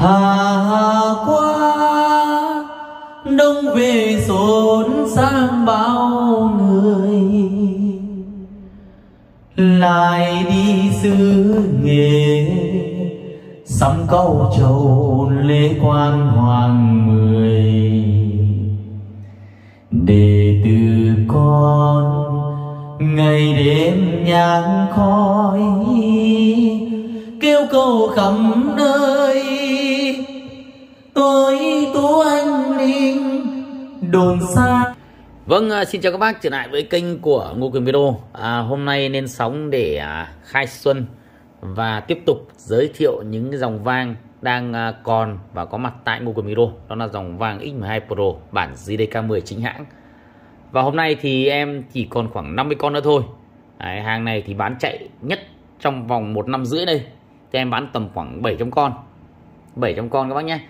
hà qua đông về rộn sang bao người. Lại đi xứ nghề, sắm câu trầu lễ quan hoàng mười. Đệ tử con, ngày đêm nhang khói, kêu cầu khắp nơi tôi tú anh linh đồn xa Vâng, à, xin chào các bác trở lại với kênh của Ngô Quyền Video. À, hôm nay lên sóng để à, khai xuân và tiếp tục giới thiệu những dòng vang đang à, còn và có mặt tại Ngô Quyền Video. Đó là dòng vang X12 Pro bản JDK10 chính hãng. Và hôm nay thì em chỉ còn khoảng 50 con nữa thôi. Đấy, hàng này thì bán chạy nhất trong vòng một năm rưỡi đây. Thì em bán tầm khoảng 700 con. 700 con các bác nhé.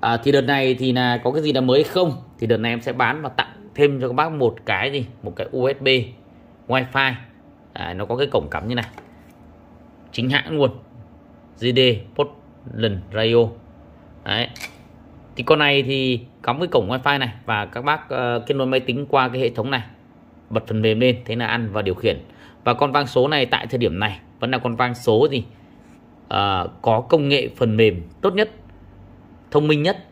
À, thì đợt này thì là có cái gì là mới không? Thì đợt này em sẽ bán và tặng thêm cho các bác một cái gì? Một cái USB Wi-Fi. À, nó có cái cổng cắm như này. Chính hãng luôn. GD Portland Radio đấy. Thì con này thì cắm cái cổng Wi-Fi này và các bác uh, kết nối máy tính qua cái hệ thống này. Bật phần mềm lên thế là ăn và điều khiển. Và con vang số này tại thời điểm này vẫn là con vang số gì? Uh, có công nghệ phần mềm tốt nhất thông minh nhất.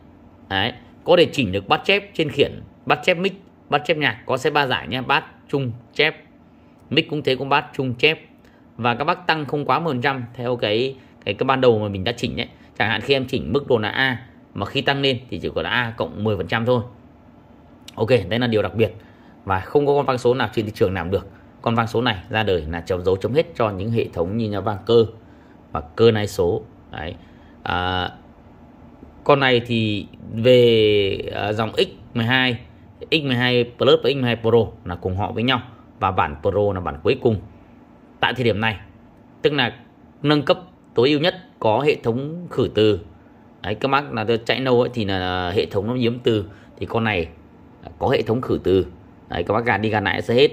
Đấy có thể chỉnh được bắt chép trên khiển bắt chép mic bắt chép nhạc có sẽ ba giải nhé bát chung chép. Mic cũng thế cũng bát chung chép. Và các bác tăng không quá 10% theo cái cái cái ban đầu mà mình đã chỉnh đấy. Chẳng hạn khi em chỉnh mức độ là A mà khi tăng lên thì chỉ có là A cộng 10% thôi. Ok đây là điều đặc biệt. Và không có con vang số nào trên thị trường làm được. Con vang số này ra đời là chấm dấu chấm hết cho những hệ thống như nhà vang cơ và cơ nai số. Đấy. À, con này thì về uh, dòng X12 X12 Plus và X12 Pro là cùng họ với nhau. Và bản Pro là bản cuối cùng tại thời điểm này. Tức là nâng cấp tối ưu nhất có hệ thống khử từ. Đấy các bác là chạy nâu ấy, thì là hệ thống nó nhiễm từ. Thì con này có hệ thống khử từ. Đấy các bác gạt đi gạt lại sẽ hết.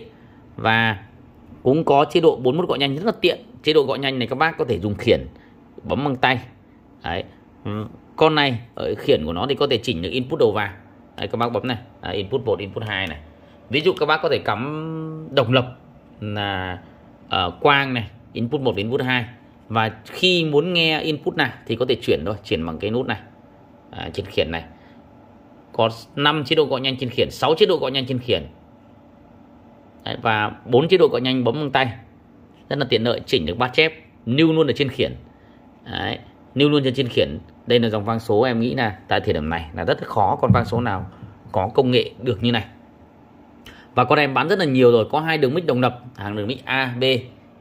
Và cũng có chế độ 41 gọi nhanh rất là tiện. Chế độ gọi nhanh này các bác có thể dùng khiển bấm bằng tay. Đấy con này ở khiển của nó thì có thể chỉnh được input đầu vào. Đây, các bác bấm này. À, input 1 input 2 này. Ví dụ các bác có thể cắm độc lập là uh, quang này input 1 input 2 và khi muốn nghe input nào thì có thể chuyển thôi chuyển bằng cái nút này. À, trên khiển này. Có 5 chế độ gọi nhanh trên khiển 6 chế độ gọi nhanh trên khiển. Đấy, và 4 chế độ gọi nhanh bấm bằng tay. Rất là tiện lợi chỉnh được bát chép. New luôn ở trên khiển. Đấy, new luôn trên trên khiển đây là dòng vang số em nghĩ là tại thời điểm này là rất khó con vang số nào có công nghệ được như này. Và con em bán rất là nhiều rồi có hai đường mic đồng lập hàng đường mic A B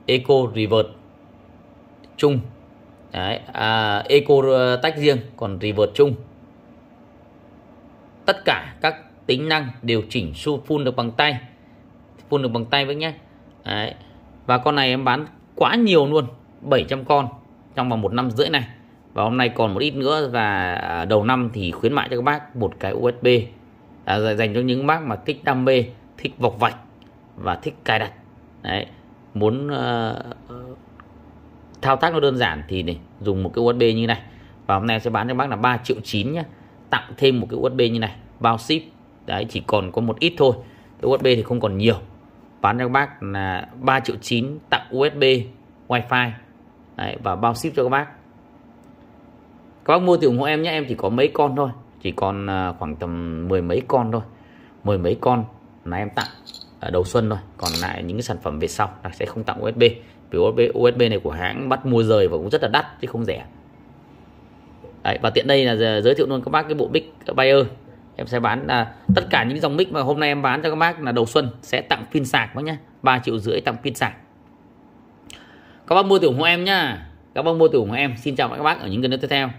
Eco Reverse chung. Đấy, à, Eco ờ, tách riêng còn Reverse chung. Tất cả các tính năng điều chỉnh su full được bằng tay full được bằng tay với nhé. Đấy. và con này em bán quá nhiều luôn 700 con trong vòng một năm rưỡi này và hôm nay còn một ít nữa và à, đầu năm thì khuyến mại cho các bác một cái USB à, dành cho những bác mà thích đam mê thích vọc vạch và thích cài đặt. Đấy muốn uh, thao tác nó đơn giản thì này dùng một cái USB như này. Và hôm nay sẽ bán cho bác là 3 triệu 9 nhé tặng thêm một cái USB như này bao ship. Đấy chỉ còn có một ít thôi cái USB thì không còn nhiều. Bán cho các bác là 3 triệu 9 tặng USB Wi-Fi. Đấy, và bao ship cho các bác các bác mua thì ủng hộ em nhé em chỉ có mấy con thôi. Chỉ còn à, khoảng tầm mười mấy con thôi. Mười mấy con là em tặng ở đầu xuân thôi. Còn lại những cái sản phẩm về sau là sẽ không tặng USB vì USB, USB này của hãng bắt mua rời và cũng rất là đắt chứ không rẻ. Đấy, và tiện đây là giới thiệu luôn các bác cái bộ mic Bayer. Em sẽ bán là tất cả những dòng mic mà hôm nay em bán cho các bác là đầu xuân sẽ tặng pin sạc nhé. 3 triệu rưỡi tặng pin sạc. Các bác mua thì ủng hộ em nhá. Các bác mua thì ủng hộ em. Xin chào các bác ở những video tiếp theo.